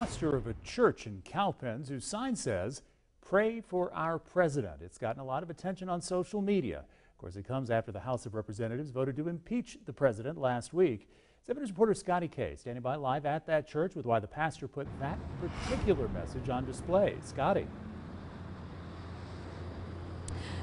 pastor of a church in Cowpens whose sign says, Pray for our president. It's gotten a lot of attention on social media. Of course, it comes after the House of Representatives voted to impeach the president last week. 7 News reporter Scotty Kay standing by live at that church with why the pastor put that particular message on display. Scotty.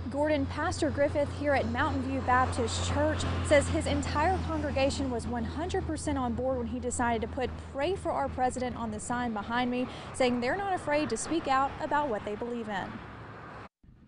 Gordon, Pastor Griffith here at Mountain View Baptist Church says his entire congregation was 100% on board when he decided to put Pray for Our President on the sign behind me, saying they're not afraid to speak out about what they believe in.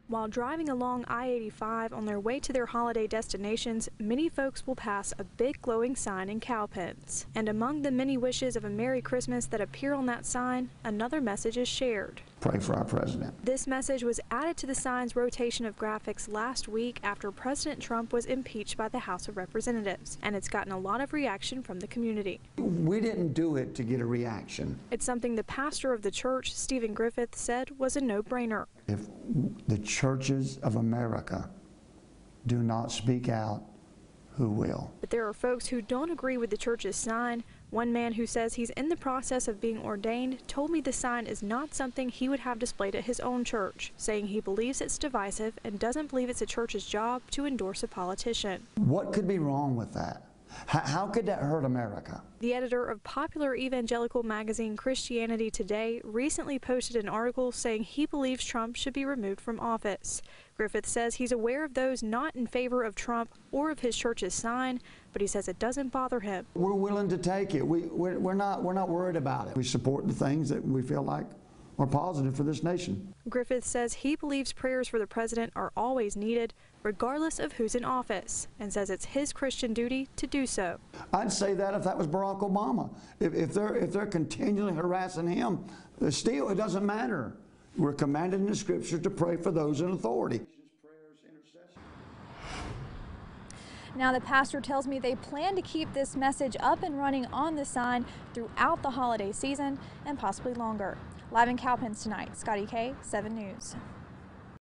While driving along I-85 on their way to their holiday destinations, many folks will pass a big glowing sign in Cowpens. And among the many wishes of a Merry Christmas that appear on that sign, another message is shared. Pray for our president. This message was added to the sign's rotation of graphics last week after President Trump was impeached by the House of Representatives, and it's gotten a lot of reaction from the community. We didn't do it to get a reaction. It's something the pastor of the church, Stephen Griffith, said was a no-brainer. If the churches of America do not speak out, who will? But there are folks who don't agree with the church's sign. One man who says he's in the process of being ordained told me the sign is not something he would have displayed at his own church, saying he believes it's divisive and doesn't believe it's a church's job to endorse a politician. What could be wrong with that? How could that hurt America? The editor of popular evangelical magazine Christianity Today recently posted an article saying he believes Trump should be removed from office. Griffith says he's aware of those not in favor of Trump or of his church's sign, but he says it doesn't bother him. We're willing to take it. We, we're, we're, not, we're not worried about it. We support the things that we feel like are positive for this nation. Griffith says he believes prayers for the president are always needed, regardless of who's in office, and says it's his Christian duty to do so. I'd say that if that was Barack Obama. If, if, they're, if they're continually harassing him, uh, still, it doesn't matter. We're commanded in the scripture to pray for those in authority. Now, the pastor tells me they plan to keep this message up and running on the sign throughout the holiday season and possibly longer. Live in Cowpens tonight, Scotty Kay, 7 News.